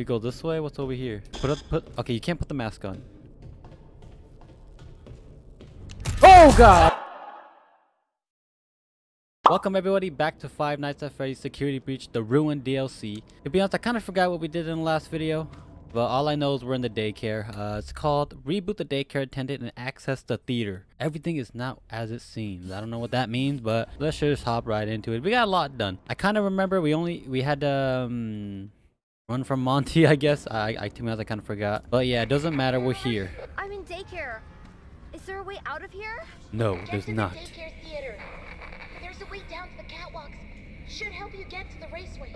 We go this way? What's over here? Put up, put, okay, you can't put the mask on. Oh god! Welcome everybody back to Five Nights at Freddy's Security Breach, the Ruin DLC. To be honest, I kind of forgot what we did in the last video. But all I know is we're in the daycare. Uh, it's called Reboot the Daycare Attendant and Access the Theater. Everything is not as it seems. I don't know what that means, but let's just hop right into it. We got a lot done. I kind of remember we only, we had um, run from Monty, I guess. I, I, to be honest, I kind of forgot. But yeah, it doesn't matter. We're here. I'm in daycare. Is there a way out of here? No, Get there's to not. the daycare theater. There's a way down to the catwalks. Should help you get to the raceway.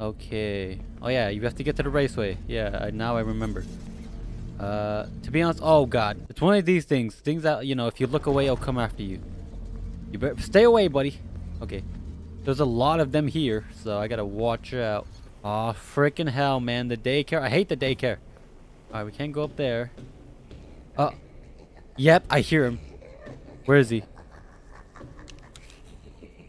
Okay. Oh yeah, you have to get to the raceway. Yeah, I, now I remember. Uh, to be honest, oh god, it's one of these things. Things that you know, if you look away, it'll come after you. You better stay away, buddy. Okay. There's a lot of them here, so I gotta watch out. Oh freaking hell, man! The daycare. I hate the daycare. All right, we can't go up there. Uh, yep, I hear him. Where is he?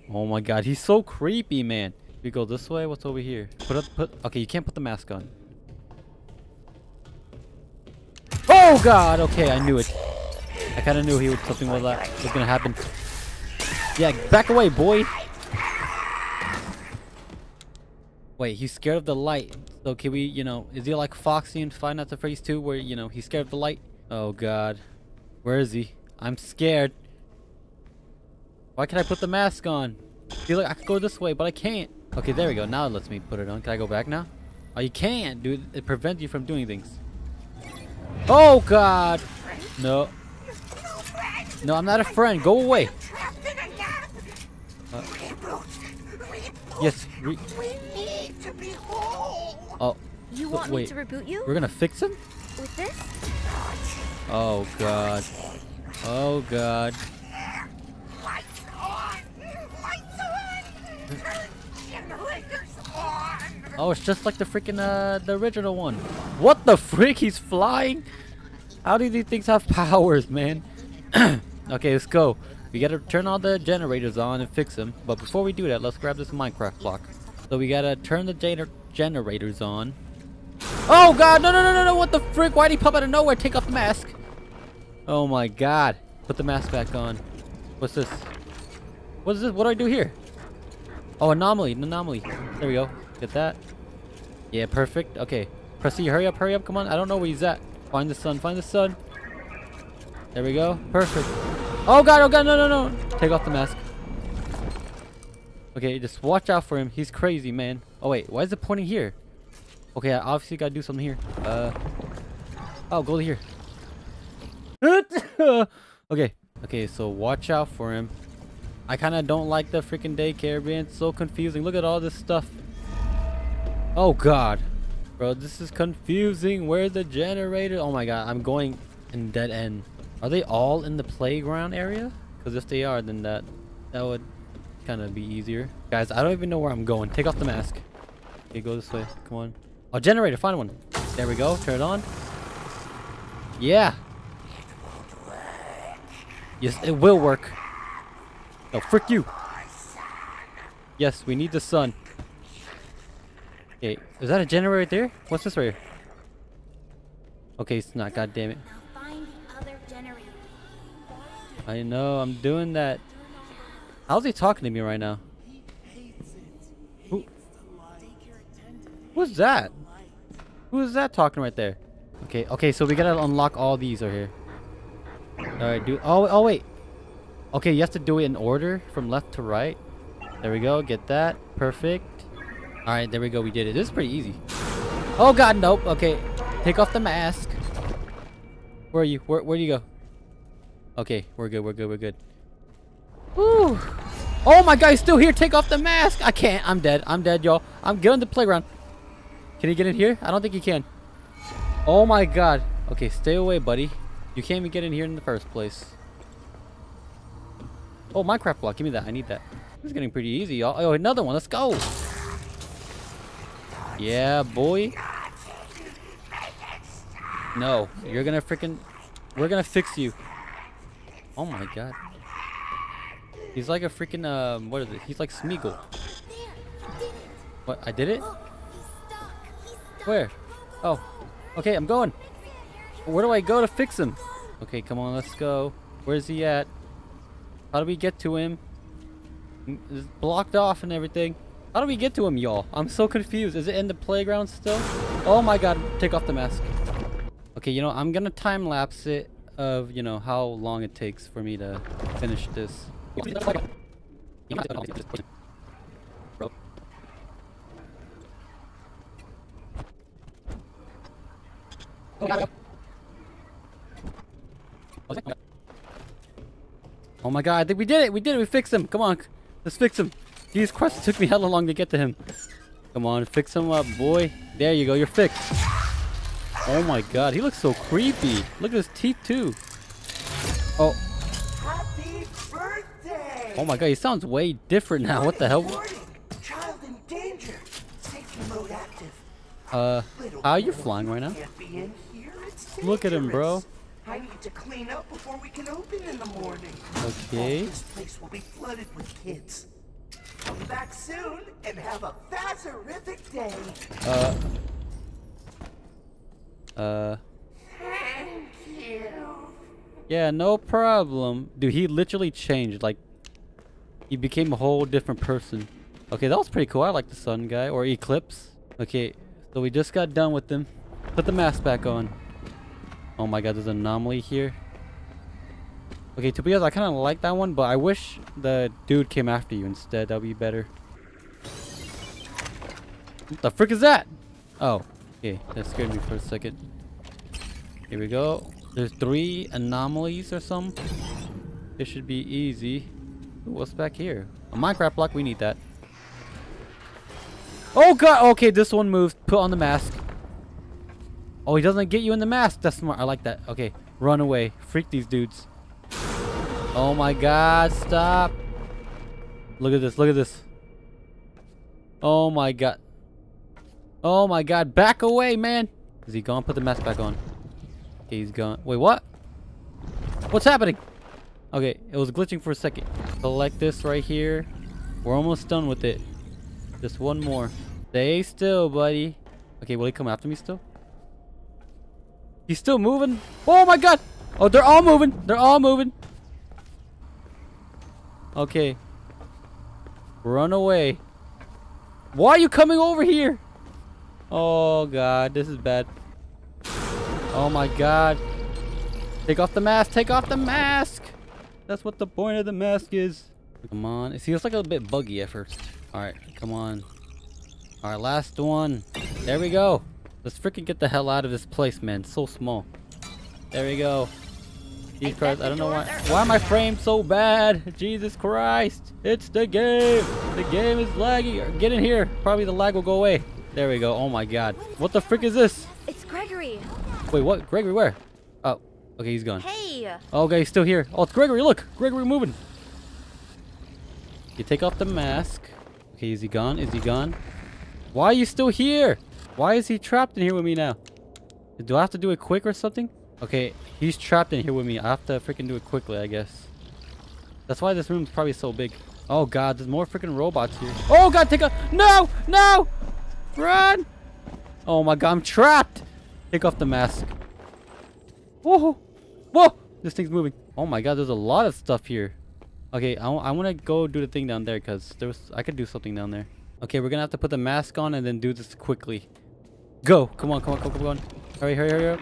Oh my god, he's so creepy, man. We go this way. What's over here? Put up. Put. Okay, you can't put the mask on. Oh God. Okay, I knew it. I kind of knew he would something was that was gonna happen. Yeah, back away, boy. Wait, he's scared of the light. So can we, you know, is he like Foxy in Five Nights at Freddy's 2 where, you know, he's scared of the light? Oh God. Where is he? I'm scared. Why can't I put the mask on? Feel like I could go this way, but I can't. Okay, there we go. Now it lets me put it on. Can I go back now? Oh, you can't, dude. It prevents you from doing things. Oh, God. No. No, I'm not a friend. Go away. Uh, yes. Re oh. You want wait. me to reboot you? We're gonna fix him? With this? Oh, God. Oh, God. Lights on! Lights on! Generators on! Oh, it's just like the freaking uh the original one. What the freak? He's flying? How do these things have powers, man? okay, let's go. We gotta turn all the generators on and fix them. But before we do that, let's grab this Minecraft block. So we gotta turn the gener generators on. Oh god, no, no, no, no, no, what the frick? Why'd he pop out of nowhere? Take off the mask. Oh my god. Put the mask back on. What's this? What is this? What do I do here? Oh, anomaly, an anomaly. There we go. Get that. Yeah, perfect. Okay. Pressy, hurry up, hurry up. Come on. I don't know where he's at. Find the sun, find the sun. There we go. Perfect. Oh god, oh god, no, no, no. Take off the mask. Okay, just watch out for him. He's crazy, man. Oh wait, why is it pointing here? Okay, I obviously gotta do something here. Uh. Oh, go here. okay. Okay, so watch out for him. I kind of don't like the freaking daycare. It's so confusing. Look at all this stuff. Oh, God. Bro, this is confusing. Where's the generator? Oh, my God. I'm going in dead end. Are they all in the playground area? Because if they are, then that that would kind of be easier. Guys, I don't even know where I'm going. Take off the mask. Okay, go this way. Come on. Oh, generator. Find one. There we go. Turn it on. Yeah. Yes, it will work. Oh, frick you. Yes, we need the sun. Okay, is that a generator right there? What's this right here? Okay, it's not, god damn it. Now find the other generator. I know, I'm doing that. How's he talking to me right now? Who? Who's that? Who is that talking right there? Okay, okay, so we gotta unlock all these over here. Alright, do- oh, oh wait. Okay, you have to do it in order from left to right. There we go, get that. Perfect. Alright, there we go, we did it. This is pretty easy. Oh god, nope. Okay, take off the mask. Where are you? Where, where do you go? Okay, we're good, we're good, we're good. Whew. Oh my god, still here. Take off the mask. I can't. I'm dead. I'm dead, y'all. I'm getting the playground. Can he get in here? I don't think he can. Oh my god. Okay, stay away, buddy. You can't even get in here in the first place. Oh, Minecraft block. Give me that. I need that. This is getting pretty easy, y'all. Oh, another one. Let's go. Yeah, boy. No, you're gonna freaking... We're gonna fix you. Oh my god. He's like a freaking, um, what is it? He's like Smeagol. What, I did it? Look, he's stuck. He's stuck. Where? Oh, okay, I'm going. Where do I go to fix him? Okay, come on, let's go. Where's he at? How do we get to him? Mm, It's blocked off and everything. How do we get to him, y'all? I'm so confused. Is it in the playground still? Oh my god, take off the mask. Okay, you know, I'm gonna time lapse it of, you know, how long it takes for me to finish this. Oh my god, I think we did it! We did it! We fixed him! Come on! Let's fix him! Christ, it took me hella long to get to him. Come on, fix him up, boy. There you go, you're fixed. Oh my god, he looks so creepy. Look at his teeth too. Oh! Oh my god, he sounds way different now. What the hell? Warning! Child in danger. Safety mode active. Uh, Little how are you flying right now? Can't be in here. It's Look at him, bro. I need to clean up before we can open in the morning. Okay. This place will be flooded with kids. Come back soon and have a fazerific day. Uh, uh, Thank you. yeah, no problem. Dude, he literally changed. Like, he became a whole different person. Okay, that was pretty cool. I like the sun guy or eclipse. Okay, so we just got done with them. Put the mask back on. Oh my god, there's an anomaly here. Okay, to be honest, I kind of like that one, but I wish the dude came after you instead. That'd be better. What the frick is that? Oh, okay, that scared me for a second. Here we go. There's three anomalies or some. It should be easy. Ooh, what's back here? A Minecraft block, we need that. Oh god, okay, this one moves. Put on the mask. Oh, he doesn't get you in the mask. That's smart. I like that. Okay, run away. Freak these dudes. Oh my god, stop. Look at this, look at this. Oh my god. Oh my god, back away, man. Is he gone? Put the mask back on. Okay, he's gone. Wait, what? What's happening? Okay, it was glitching for a second. Select this right here. We're almost done with it. Just one more. Stay still, buddy. Okay, will he come after me still? He's still moving. Oh my god! Oh, they're all moving. They're all moving. Okay. Run away. Why are you coming over here? Oh god, this is bad. Oh my god. Take off the mask. Take off the mask. That's what the point of the mask is. Come on. It feels like a bit buggy at first. Alright, come on. Alright, last one. There we go. Let's freaking get the hell out of this place, man. It's so small. There we go. Jesus Christ, I don't know why. Why am I framed so bad? Jesus Christ. It's the game. The game is laggy. Get in here. Probably the lag will go away. There we go. Oh my god. What the frick is this? It's Gregory. Wait, what? Gregory, where? Oh, okay, he's gone. Hey. Okay, he's still here. Oh, it's Gregory. Look. Gregory moving. You take off the mask. Okay, is he gone? Is he gone? Why are you still here? Why is he trapped in here with me now? Do I have to do it quick or something? Okay, he's trapped in here with me. I have to freaking do it quickly, I guess. That's why this room's probably so big. Oh god, there's more freaking robots here. Oh god, take off. No! No! Run! Oh my god, I'm trapped! Take off the mask. Whoa! Whoa! This thing's moving. Oh my god, there's a lot of stuff here. Okay, I, I want to go do the thing down there because there was I could do something down there. Okay, we're gonna have to put the mask on and then do this quickly. Go! Come on, come on, come on, come on. Hurry, hurry, hurry up.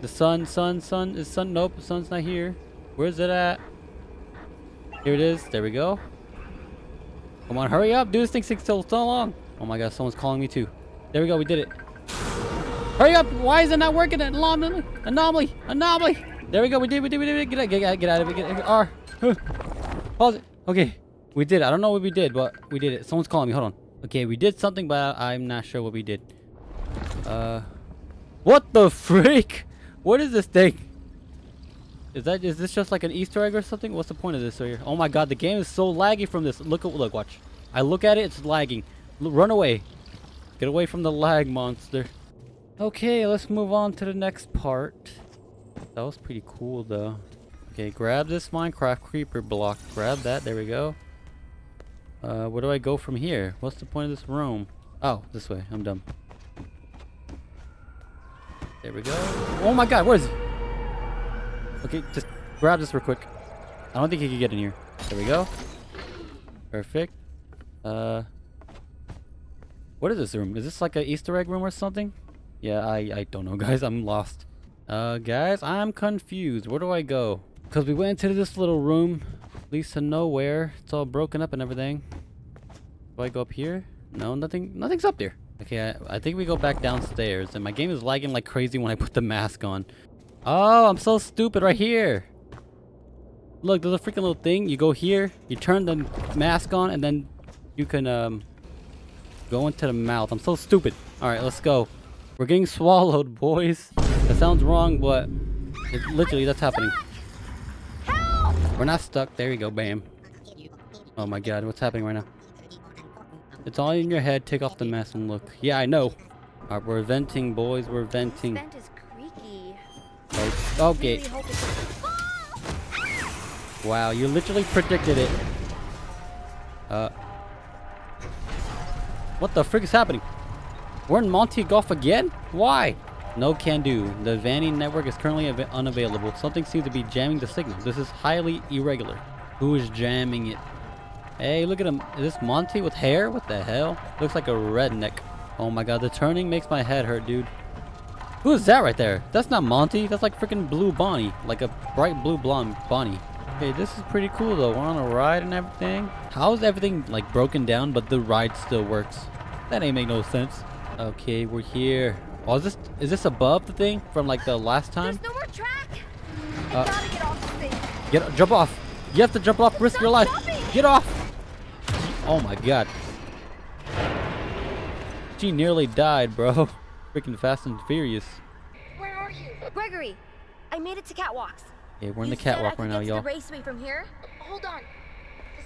The sun, sun, sun. Is sun? Nope, the sun's not here. Where's it at? Here it is. There we go. Come on, hurry up. Do this thing takes so, so long. Oh my god, someone's calling me too. There we go, we did it. Hurry up! Why is it not working? Anomaly! Anomaly! Anomaly! There we go, we did, we did, we did. Get out, get out, get out of it. Get, get, R. Pause it. Okay, we did. I don't know what we did, but we did it. Someone's calling me. Hold on. Okay, we did something, but I'm not sure what we did. Uh, what the freak? What is this thing? Is that is this just like an Easter egg or something? What's the point of this right here? Oh my god, the game is so laggy from this. Look look, watch. I look at it, it's lagging. L run away. Get away from the lag monster. Okay, let's move on to the next part. That was pretty cool though. Okay, grab this Minecraft creeper block. Grab that. There we go. Uh, where do I go from here? What's the point of this room? Oh, this way. I'm dumb. There we go. Oh my god, where is he? Okay, just grab this real quick. I don't think he can get in here. There we go. Perfect. Uh, what is this room? Is this like a Easter egg room or something? Yeah, I I don't know, guys. I'm lost. Uh, guys, I'm confused. Where do I go? Cause we went into this little room, leads to nowhere. It's all broken up and everything. Do I go up here? No, nothing. Nothing's up there. Okay, I, I think we go back downstairs. And my game is lagging like crazy when I put the mask on. Oh, I'm so stupid right here. Look, there's a freaking little thing. You go here, you turn the mask on, and then you can um go into the mouth. I'm so stupid. All right, let's go. We're getting swallowed, boys. That sounds wrong, but it, literally that's happening. We're not stuck. There you go, bam. Oh my god, what's happening right now? It's all in your head. Take off the mask and look. Yeah, I know. Alright, we're venting, boys. We're venting. Vent is creaky. Oh, okay. Really hope it's Wow, you literally predicted it. Uh. What the frick is happening? We're in Monty Golf again? Why? No can do. The Vanny network is currently unavailable. Something seems to be jamming the signal. This is highly irregular. Who is jamming it? Hey, look at him. Is this Monty with hair? What the hell? Looks like a redneck. Oh my god, the turning makes my head hurt, dude. Who is that right there? That's not Monty. That's like freaking Blue Bonnie. Like a bright blue blonde Bonnie. Okay, this is pretty cool though. We're on a ride and everything. How is everything like broken down, but the ride still works? That ain't make no sense. Okay, we're here. Oh, is this is this above the thing from like the last time? There's no more track. I Uh, gotta get off this thing. Get jump off. You have to jump off. Risk your life. Jumping. Get off. Oh my god. She nearly died, bro. Freaking Fast and Furious. Where are you? Gregory, I made it to catwalks. Yeah, we're in You the catwalk right now, y'all. The raceway from here. Hold on.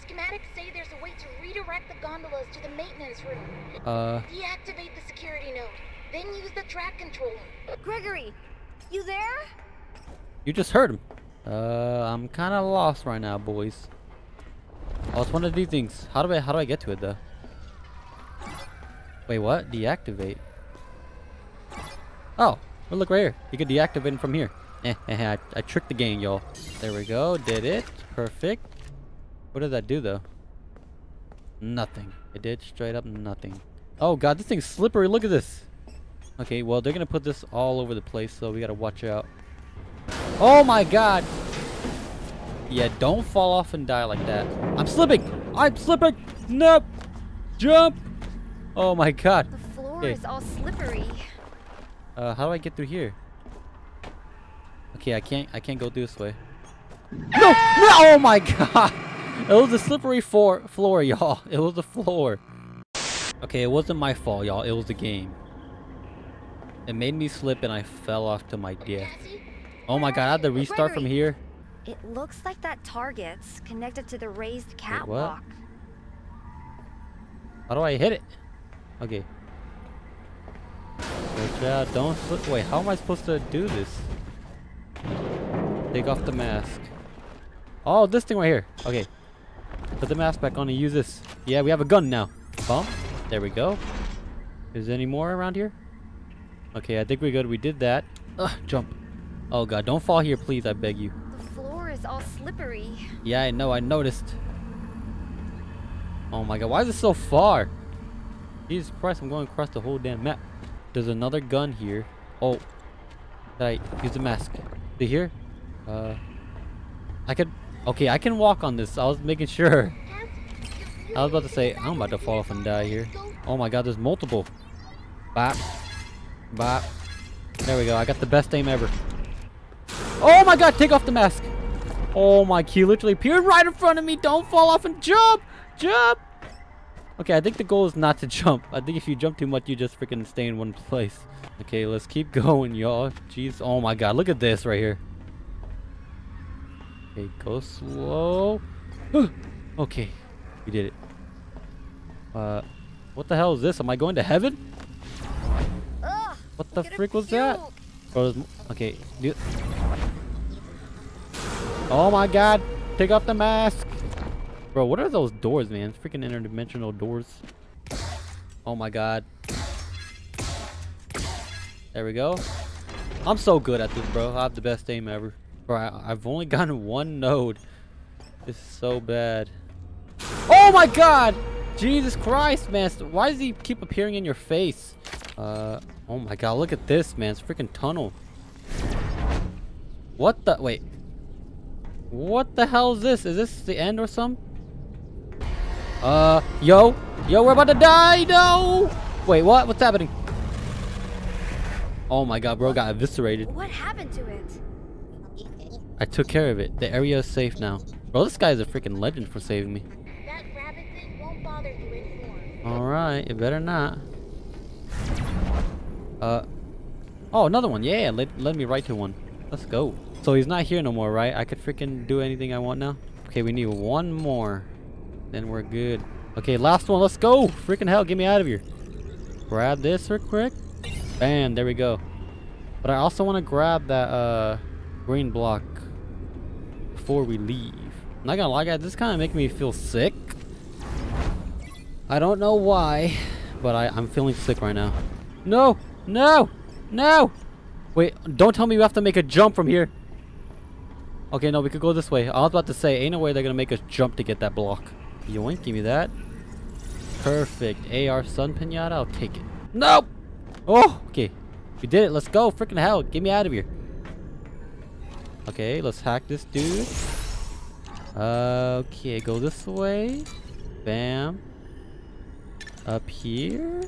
The schematics say there's a way to redirect the gondolas to the maintenance room. Uh, Deactivate the security node. Then use the track controller. Gregory, you there? you just heard him. Uh, I'm kind of lost right now, boys. Oh, it's one of these things. How do I how do I get to it though? Wait, what? Deactivate. Oh, well, look right here. You can deactivate it from here. Eh, eh, eh, I, I tricked the game, y'all. There we go. Did it. Perfect. What did that do though? Nothing. It did straight up nothing. Oh god, this thing's slippery. Look at this. Okay, well they're gonna put this all over the place, so we gotta watch out. Oh my god! Yeah, don't fall off and die like that. I'm slipping! I'm slipping! Nope! Jump! Oh my god. The floor Okay. is all slippery. Uh, how do I get through here? Okay, I can't. I can't go this way. No! No! Oh my god! It was a slippery floor, floor, y'all. It was the floor. Okay, it wasn't my fault, y'all. It was the game. It made me slip and I fell off to my death. Oh my god! I had to restart from here. It looks like that target's connected to the raised what? catwalk. How do I hit it? Okay. Watch out, don't slip. Wait, how am I supposed to do this? Take off the mask. Oh, this thing right here. Okay. Put the mask back on and use this. Yeah, we have a gun now. Bump. There we go. Is there any more around here? Okay, I think we're good. We did that. Ugh, jump. Oh god, don't fall here, please. I beg you. The floor is all slippery. Yeah, I know. I noticed. Oh my god, why is it so far? Jesus Christ, I'm going across the whole damn map. There's another gun here. Oh. Did I use the mask? See here? Uh. I could. Okay, I can walk on this. I was making sure. I was about to say, I'm about to fall off and die here. Oh my god, there's multiple. Bop. Bop. There we go. I got the best aim ever. Oh my god, take off the mask. Oh my, he literally appeared right in front of me. Don't fall off and jump. Jump. Okay, I think the goal is not to jump. I think if you jump too much, you just freaking stay in one place. Okay, let's keep going, y'all. Jeez. Oh my god, look at this right here. Okay, go slow. okay, we did it. Uh, what the hell is this? Am I going to heaven? Ugh! What the frick was that? okay. Oh my god! Take off the mask! Bro, what are those doors, man? Freaking interdimensional doors. Oh my god. There we go. I'm so good at this, bro. I have the best aim ever. Bro, I, I've only gotten one node. This is so bad. Oh my god! Jesus Christ, man. Why does he keep appearing in your face? Uh, oh my god, look at this, man. It's a freaking tunnel. What the? Wait. What the hell is this? Is this the end or something? Uh, yo. Yo, we're about to die. No! Wait, what? What's happening? Oh my god, bro got eviscerated. What happened to it? I took care of it. The area is safe now. Bro, this guy is a freaking legend for saving me. That rabbit thing won't bother you anymore. Alright, it better not. Uh. Oh, another one. Yeah, let, let me right to one. Let's go. So he's not here no more, right? I could freaking do anything I want now? Okay, we need one more. Then we're good. Okay, last one. Let's go. Freaking hell, get me out of here. Grab this real quick. Bam, there we go. But I also want to grab that uh, green block before we leave. I'm not gonna lie, guys. This kind of making me feel sick. I don't know why, but I, I'm feeling sick right now. No! No! No! Wait, don't tell me we have to make a jump from here. Okay, no, we could go this way. I was about to say, ain't no way they're gonna make us jump to get that block. Yoink, give me that. Perfect. AR Sun Pinata, I'll take it. Nope! Oh, okay. We did it. Let's go. Freaking hell. Get me out of here. Okay, let's hack this dude. Okay, go this way. Bam. Up here.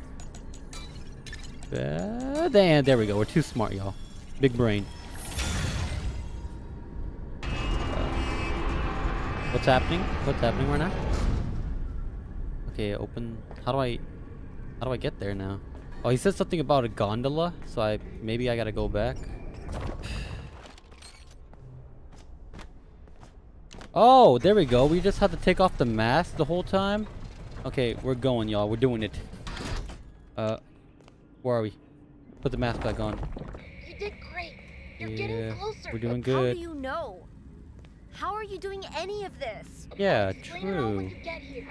Ba- there we go. We're too smart, y'all. Big brain. What's happening? What's happening right now? Okay, open. How do I... How do I get there now? Oh, he said something about a gondola, so I maybe I gotta go back. Oh, there we go. We just had to take off the mask the whole time. Okay, we're going, y'all. We're doing it. Uh, where are we? Put the mask back on. You did great. You're Yeah, getting closer. we're doing How good. do you know? How are you doing any of this? Yeah, Explain it all when true. you get here.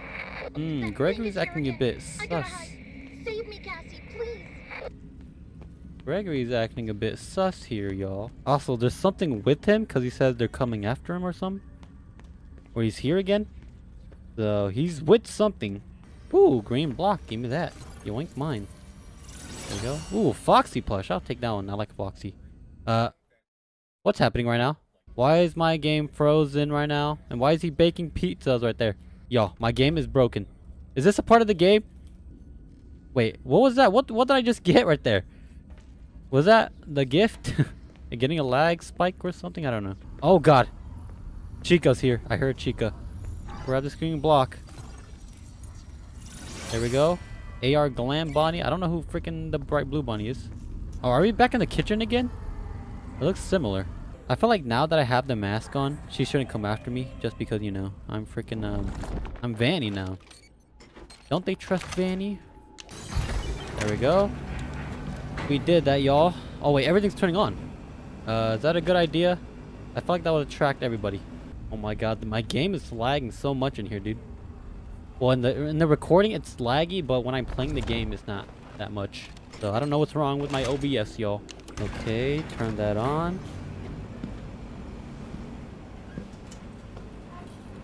Hmm, Gregory's acting a bit sus. Save me, Cassie, please. Gregory's acting a bit sus here, y'all. Also, there's something with him because he says they're coming after him or something. Or he's here again. So he's with something. Ooh, green block. Give me that. Yoink mine. There we go. Ooh, Foxy plush. I'll take that one. I like Foxy. Uh, what's happening right now? Why is my game frozen right now? And why is he baking pizzas right there? Yo, my game is broken. Is this a part of the game? Wait, what was that? What what did I just get right there? Was that the gift? Getting a lag spike or something? I don't know. Oh god. Chica's here. I heard Chica. Grab the green block. There we go. AR Glam Bonnie. I don't know who freaking the bright blue bunny is. Oh, are we back in the kitchen again? It looks similar. I feel like now that I have the mask on, she shouldn't come after me just because, you know, I'm freaking, um, I'm Vanny now. Don't they trust Vanny? There we go. We did that, y'all. Oh, wait, everything's turning on. Uh, is that a good idea? I feel like that would attract everybody. Oh my god, my game is lagging so much in here, dude. Well, in the in the recording, it's laggy, but when I'm playing the game, it's not that much. So I don't know what's wrong with my OBS, y'all. Okay, turn that on.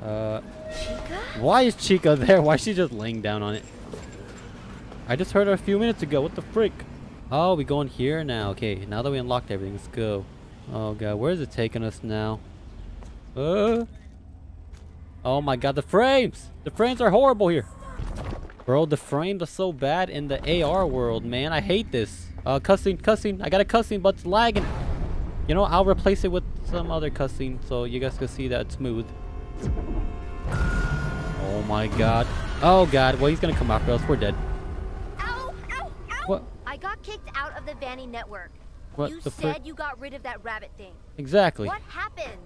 Uh, Chica? why is Chica there? Why is she just laying down on it? I just heard her a few minutes ago. What the frick? Oh, we going here now. Okay, now that we unlocked everything, let's go. Oh god, where is it taking us now? Uh. Oh my god, the frames! The frames are horrible here. Bro, the frames are so bad in the AR world, man. I hate this. Uh, cussing, cussing. I got a cussing, but it's lagging. You know, I'll replace it with some other cussing so you guys can see that it's smooth. Oh my god. Oh god, well he's gonna come after us. We're dead. Ow! Ow! Ow! What? I got kicked out of the Vanny network. What you said you got rid of that rabbit thing. Exactly. What happened?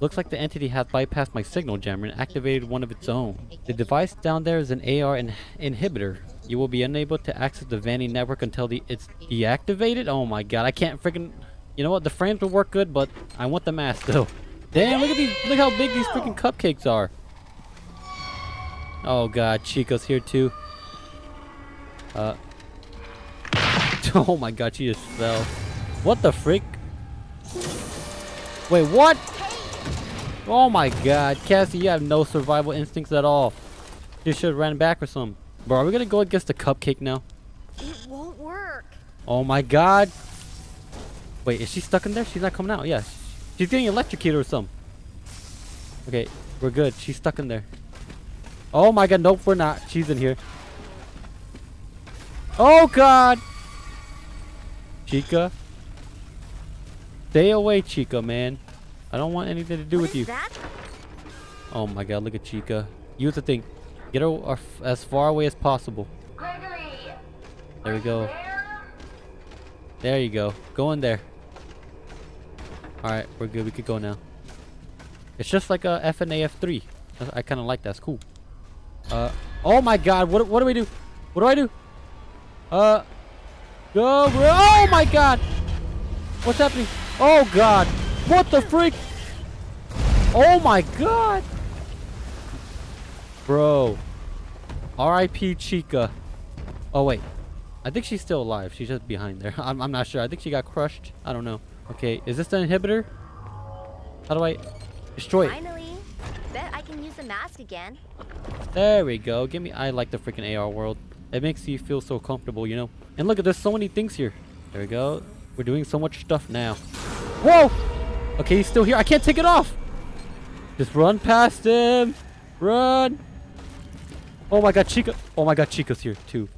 Looks like the entity has bypassed my signal jammer and activated one of its own. The device down there is an AR in inhibitor. You will be unable to access the Vanny network until the it's deactivated. Oh my god, I can't freaking. You know what? The frames will work good, but I want the mask though. Damn! Look at these. Look how big these freaking cupcakes are. Oh god, Chica's here too. Uh. Oh my god, she just fell. What the frick? Wait, what? Oh my god, Cassie, you have no survival instincts at all. You should have ran back or something. Bro, are we gonna go against the cupcake now? It won't work. Oh my god. Wait, is she stuck in there? She's not coming out. Yeah. She's getting electrocuted or something. Okay, we're good. She's stuck in there. Oh my god, nope, we're not. She's in here. Oh god! Chica. Stay away, Chica, man. I don't want anything to do What with you. that? Oh my god, look at Chica. Use the thing. Get her as far away as possible. Gregory! There we go. There? There you go. Go in there. Alright, we're good. We could go now. It's just like a FNA F3. I kind of like that. It's cool. Uh, oh my god. What, what do we do? What do I do? Uh, go. bro- Oh my god. What's happening? Oh god. What the freak? Oh my god. Bro. R.I.P. Chica. Oh wait. I think she's still alive. She's just behind there. I'm, I'm not sure. I think she got crushed. I don't know. Okay, is this the inhibitor? How do I destroy it? Finally. Bet I can use the mask again. There we go. Give me. I like the freaking AR world. It makes you feel so comfortable, you know. And look at there's so many things here. There we go. We're doing so much stuff now. Whoa! Okay, he's still here. I can't take it off. Just run past him. Run. Oh my god, Chica. Oh my god, Chica's here too.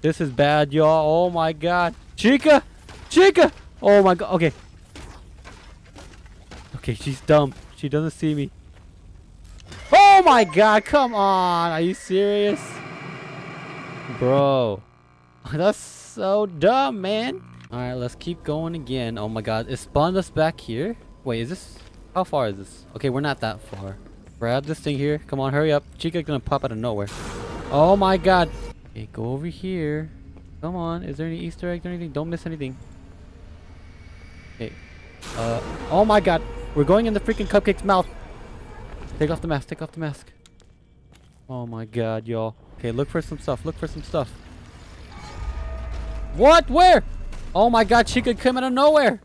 This is bad, y'all. Oh my god. Chica! Chica! Oh my god. Okay. Okay, she's dumb. She doesn't see me. Oh my god, come on. Are you serious? Bro. That's so dumb, man. Alright, let's keep going again. Oh my god, it spawned us back here. Wait, is this... How far is this? Okay, we're not that far. Grab this thing here. Come on, hurry up. Chica's gonna pop out of nowhere. Oh my god. Okay, go over here. Come on. Is there any Easter eggs or anything? Don't miss anything. Okay. Uh, oh my god. We're going in the freaking cupcake's mouth. Take off the mask. Take off the mask. Oh my god, y'all. Okay, look for some stuff. Look for some stuff. What? Where? Oh my god, Chica came out of nowhere.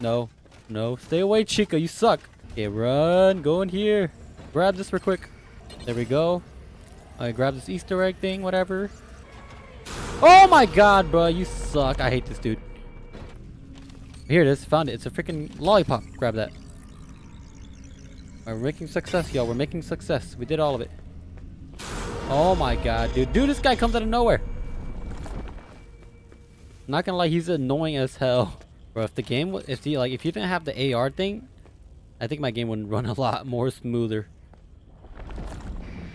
No. No. Stay away, Chica. You suck. Okay, run. Go in here. Grab this real quick. There we go. I grab this Easter egg thing, whatever. Oh my god, bro. You suck. I hate this dude. Here it is. Found it. It's a freaking lollipop. Grab that. We're making success, y'all. We're making success. We did all of it. Oh my god, dude. Dude, this guy comes out of nowhere. Not gonna lie, he's annoying as hell. Bro, if the game, if the like, if you didn't have the AR thing, I think my game would run a lot more smoother.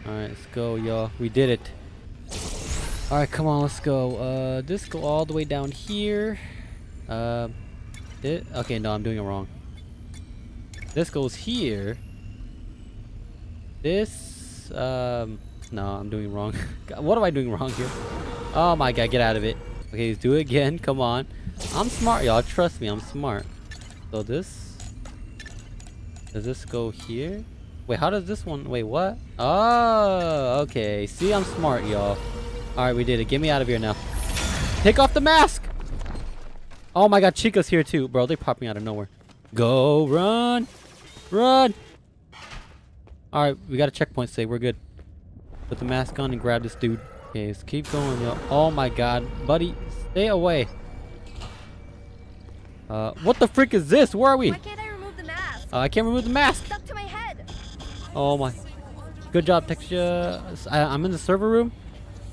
All right, let's go, y'all. We did it. All right, come on, let's go. Uh, this go all the way down here. Uh, it, okay, no, I'm doing it wrong. This goes here. This, um, no, I'm doing wrong. God, what am I doing wrong here? Oh my god, get out of it. Okay, do it again. Come on. I'm smart, y'all. Trust me, I'm smart. So this, does this go here? Wait, how does this one, wait, what? Oh, okay. See, I'm smart, y'all. All right, we did it. Get me out of here now. Take off the mask. Oh my god, Chica's here too. Bro, they popped me out of nowhere. Go, run. Run. All right, we got a checkpoint say we're good. Put the mask on and grab this dude. Okay, let's keep going, yo. Oh my god, buddy, stay away. Uh, what the frick is this? Where are we? Why can't I remove the mask? Uh, I can't remove the mask. Stuck to my head. Oh my. Good job, Texture. I, I'm in the server room.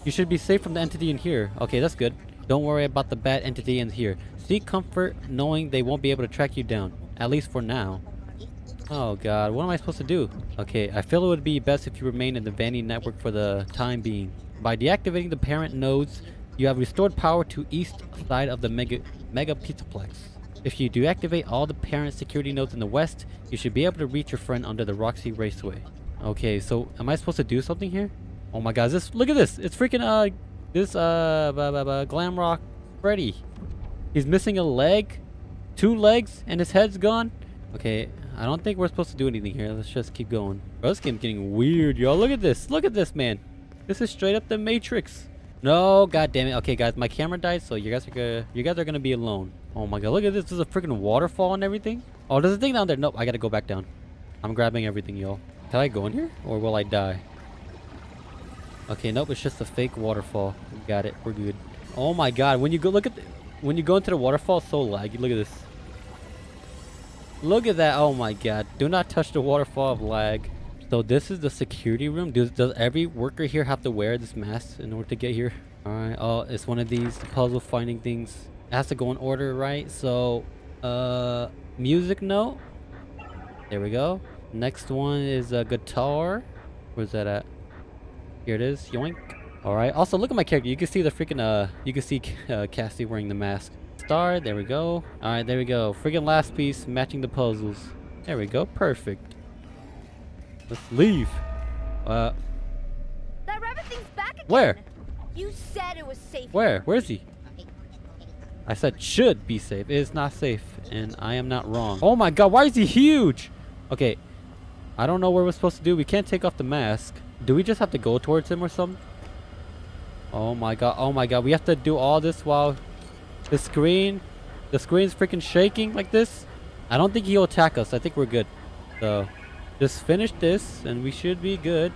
You should be safe from the entity in here. Okay, that's good. Don't worry about the bad entity in here. Seek comfort knowing they won't be able to track you down. At least for now. Oh god, what am I supposed to do? Okay, I feel it would be best if you remain in the Vanny network for the time being. By deactivating the parent nodes, you have restored power to east side of the Mega, mega Pizzaplex. If you deactivate all the parent security nodes in the west, you should be able to reach your friend under the Roxy Raceway. Okay, so am I supposed to do something here? Oh my god, this look at this. It's freaking uh this uh b- b- b- glam rock Freddy. He's missing a leg, two legs, and his head's gone. Okay, I don't think we're supposed to do anything here. Let's just keep going. Bro, this game's getting weird, y'all. Look at this. Look at this, man. This is straight up the Matrix. No, god damn it. Okay, guys, my camera died, so you guys are gonna you guys are gonna be alone. Oh my god, look at this. There's a freaking waterfall and everything. Oh, there's a thing down there. Nope, I gotta go back down. I'm grabbing everything, y'all. Can I go in here? Or will I die? Okay, nope, it's just a fake waterfall. We got it. We're good. Oh my god, when you go look at the, when you go into the waterfall, so laggy. Look at this. Look at that. Oh my god. Do not touch the waterfall of lag. So this is the security room. Does, does every worker here have to wear this mask in order to get here? Alright. Oh, it's one of these puzzle finding things. It has to go in order, right? So, uh, music note. There we go. Next one is a guitar. Where's that at? Here it is. Yoink. Alright. Also, look at my character. You can see the freaking, uh, you can see uh, Cassie wearing the mask. Star. There we go. Alright, there we go. Freaking last piece matching the puzzles. There we go. Perfect. Let's leave. Uh, That rabbit thing's back again. Where? You said it was safe. where? Where is he? I said should be safe. It is not safe, and I am not wrong. Oh my god, why is he huge? Okay, I don't know what we're supposed to do. We can't take off the mask. Do we just have to go towards him or something? Oh my god, oh my god. We have to do all this while the screen, the screen's freaking shaking like this. I don't think he'll attack us. I think we're good. So, just finish this and we should be good.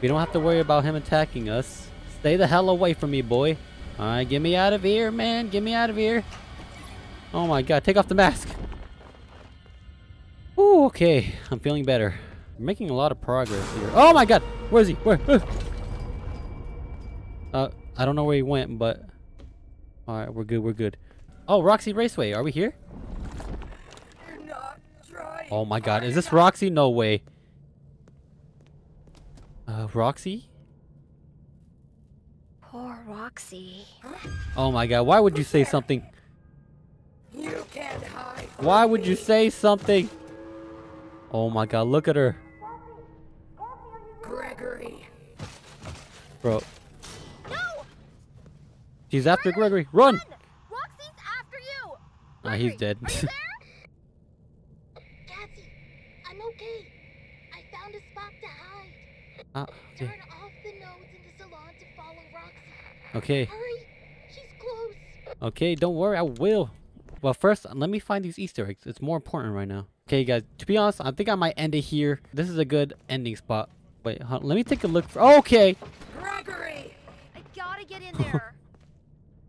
We don't have to worry about him attacking us. Stay the hell away from me, boy. Alright, get me out of here, man. Get me out of here. Oh my god, take off the mask. Ooh, okay. I'm feeling better. We're making a lot of progress here. Oh my god! Where is he? Where? Uh, I don't know where he went, but... Alright, we're good, we're good. Oh, Roxy Raceway, are we here? You're not trying. Oh my god, is this Roxy? No way. Uh, Roxy? Poor Roxy. Oh my god, why would you say something? You can't hide. Why would you say something? Oh my god, look at her. Gregory. Bro, No! she's after Gregory. Run! Roxy's after you! Ah, he's Gregory, dead. Are you there? Cassie, I'm okay. I found a spot to hide. Ah, Turn okay. off the nodes in the salon to follow Roxy. Okay. Hurry, she's close. Okay, don't worry, I will. Well, first, let me find these Easter eggs. It's more important right now. Okay, guys, to be honest, I think I might end it here. This is a good ending spot. Wait, huh, let me take a look for... Okay! Gregory. I gotta get in there.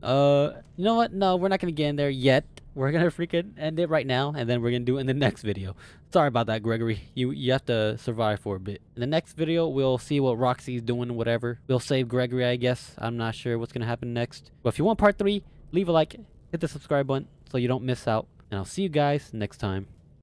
Uh, you know what? No, we're not gonna get in there yet. We're gonna freaking end it right now, and then we're gonna do it in the next video. Sorry about that, Gregory. You you have to survive for a bit. In the next video, we'll see what Roxy's doing, whatever. We'll save Gregory, I guess. I'm not sure what's gonna happen next. But if you want part three, leave a like, hit the subscribe button so you don't miss out. And I'll see you guys next time.